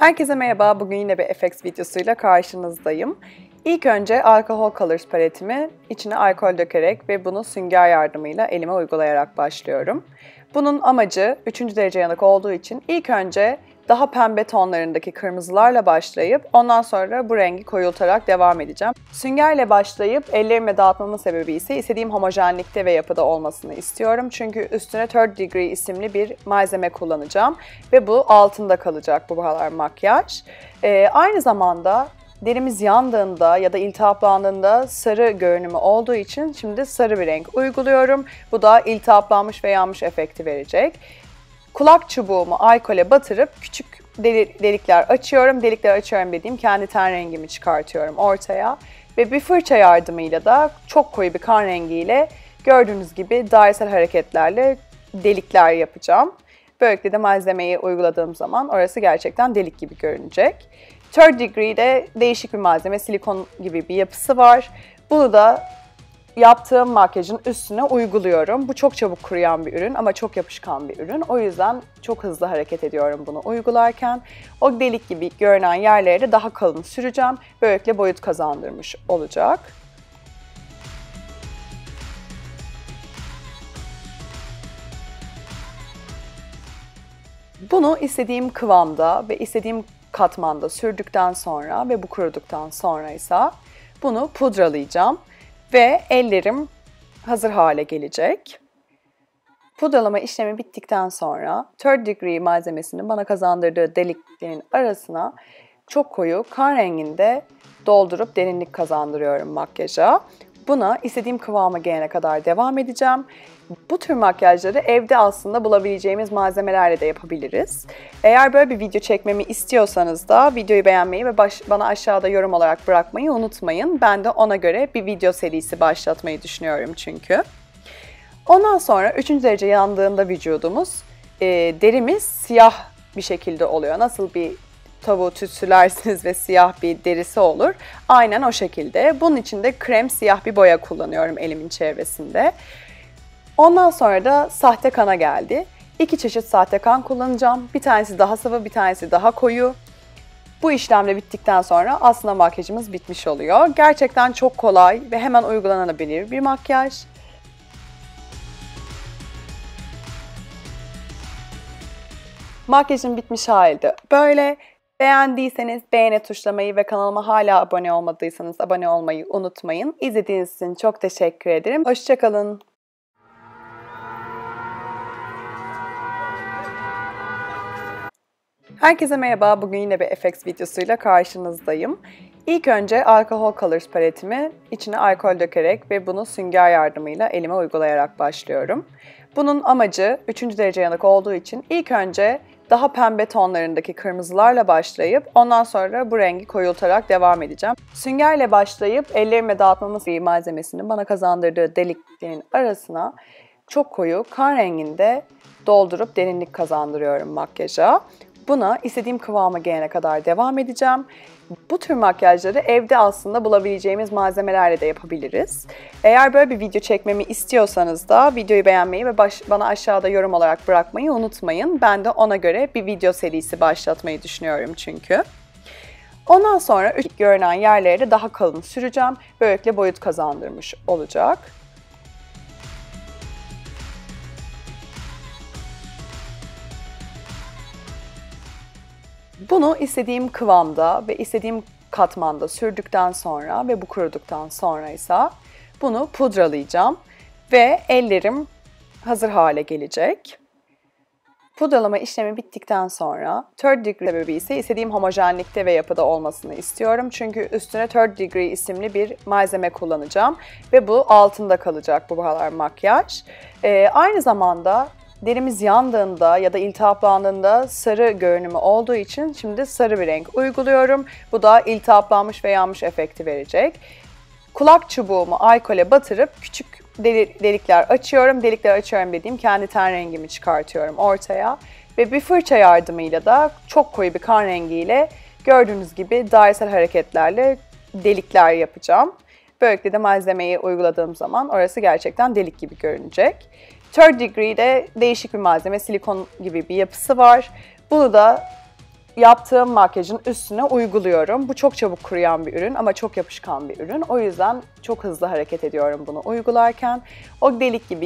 Herkese merhaba. Bugün yine bir FX videosuyla karşınızdayım. İlk önce alkohol colors paletimi içine alkol dökerek ve bunu sünger yardımıyla elime uygulayarak başlıyorum. Bunun amacı 3. derece yanık olduğu için ilk önce daha pembe tonlarındaki kırmızılarla başlayıp ondan sonra bu rengi koyultarak devam edeceğim. Süngerle başlayıp ellerime dağıtmamın sebebi ise istediğim homojenlikte ve yapıda olmasını istiyorum. Çünkü üstüne Third Degree isimli bir malzeme kullanacağım ve bu altında kalacak bu buhalar makyaj. Ee, aynı zamanda derimiz yandığında ya da iltihaplandığında sarı görünümü olduğu için şimdi sarı bir renk uyguluyorum. Bu da iltihaplanmış ve yanmış efekti verecek. Kulak çubuğumu alkole batırıp küçük delikler açıyorum. Delikler açıyorum dediğim kendi ten rengimi çıkartıyorum ortaya. Ve bir fırça yardımıyla da çok koyu bir kan rengiyle gördüğünüz gibi dairesel hareketlerle delikler yapacağım. Böylelikle de malzemeyi uyguladığım zaman orası gerçekten delik gibi görünecek. Third Degree'de değişik bir malzeme, silikon gibi bir yapısı var. Bunu da yaptığım makyajın üstüne uyguluyorum. Bu çok çabuk kuruyan bir ürün ama çok yapışkan bir ürün. O yüzden çok hızlı hareket ediyorum bunu uygularken. O delik gibi görünen yerlere de daha kalın süreceğim. Böylelikle boyut kazandırmış olacak. Bunu istediğim kıvamda ve istediğim katmanda sürdükten sonra ve bu kuruduktan sonra ise bunu pudralayacağım ve ellerim hazır hale gelecek. Pudralama işlemi bittikten sonra third degree malzemesinin bana kazandırdığı deliklerin arasına çok koyu kan renginde doldurup derinlik kazandırıyorum makyaja. Buna istediğim kıvama gelene kadar devam edeceğim. Bu tür makyajları evde aslında bulabileceğimiz malzemelerle de yapabiliriz. Eğer böyle bir video çekmemi istiyorsanız da videoyu beğenmeyi ve baş, bana aşağıda yorum olarak bırakmayı unutmayın. Ben de ona göre bir video serisi başlatmayı düşünüyorum çünkü. Ondan sonra 3. derece yandığında vücudumuz, e, derimiz siyah bir şekilde oluyor. Nasıl bir tavuğu tütsülersiniz ve siyah bir derisi olur. Aynen o şekilde. Bunun için de krem siyah bir boya kullanıyorum elimin çevresinde. Ondan sonra da sahte kana geldi. İki çeşit sahte kan kullanacağım. Bir tanesi daha sıvı, bir tanesi daha koyu. Bu işlemle bittikten sonra aslında makyajımız bitmiş oluyor. Gerçekten çok kolay ve hemen uygulanabilir bir makyaj. Makyajın bitmiş halde böyle. Beğendiyseniz beğeni tuşlamayı ve kanalıma hala abone olmadıysanız abone olmayı unutmayın. İzlediğiniz için çok teşekkür ederim. Hoşçakalın. Herkese merhaba. Bugün yine bir FX videosuyla karşınızdayım. İlk önce alkohol colors paletimi içine alkol dökerek ve bunu sünger yardımıyla elime uygulayarak başlıyorum. Bunun amacı 3. derece yanık olduğu için ilk önce daha pembe tonlarındaki kırmızılarla başlayıp ondan sonra bu rengi koyultarak devam edeceğim. Süngerle başlayıp ellerime dağıtmamız bir malzemesinin bana kazandırdığı deliklerin arasına çok koyu kan renginde doldurup derinlik kazandırıyorum makyaja. Buna istediğim kıvama gelene kadar devam edeceğim. Bu tür makyajları evde aslında bulabileceğimiz malzemelerle de yapabiliriz. Eğer böyle bir video çekmemi istiyorsanız da videoyu beğenmeyi ve baş, bana aşağıda yorum olarak bırakmayı unutmayın. Ben de ona göre bir video serisi başlatmayı düşünüyorum çünkü. Ondan sonra görünen yerlere de daha kalın süreceğim. Böylelikle boyut kazandırmış olacak. Bunu istediğim kıvamda ve istediğim katmanda sürdükten sonra ve bu kuruduktan sonra ise bunu pudralayacağım ve ellerim hazır hale gelecek. Pudralama işlemi bittikten sonra third degree sebebi ise istediğim homojenlikte ve yapıda olmasını istiyorum. Çünkü üstüne third degree isimli bir malzeme kullanacağım ve bu altında kalacak bu buhalar makyaj. Ee, aynı zamanda derimiz yandığında ya da iltihaplandığında sarı görünümü olduğu için şimdi sarı bir renk uyguluyorum. Bu da iltihaplanmış ve yanmış efekti verecek. Kulak çubuğumu alkole batırıp küçük delikler açıyorum. Delikler açıyorum dediğim kendi ten rengimi çıkartıyorum ortaya. Ve bir fırça yardımıyla da çok koyu bir kan rengiyle gördüğünüz gibi dairesel hareketlerle delikler yapacağım. Böylelikle de malzemeyi uyguladığım zaman orası gerçekten delik gibi görünecek. Third Degree'de değişik bir malzeme, silikon gibi bir yapısı var. Bunu da yaptığım makyajın üstüne uyguluyorum. Bu çok çabuk kuruyan bir ürün ama çok yapışkan bir ürün. O yüzden çok hızlı hareket ediyorum bunu uygularken. O delik gibi